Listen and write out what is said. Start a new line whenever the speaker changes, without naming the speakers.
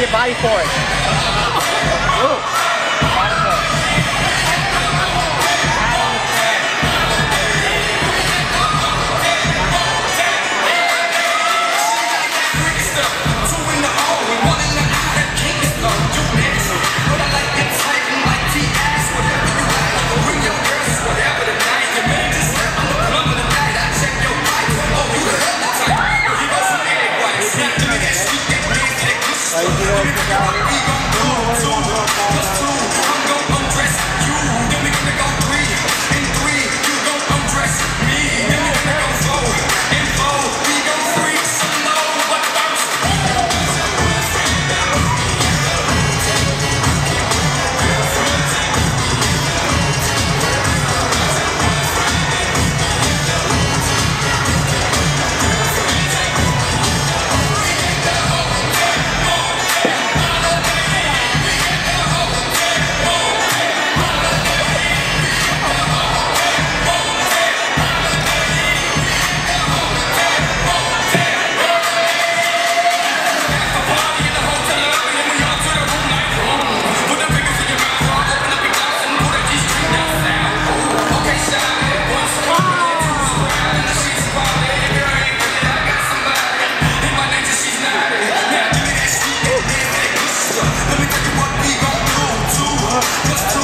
your body for it. Oh. 来一波这个 Let me tell you what we gon' do to her. Just to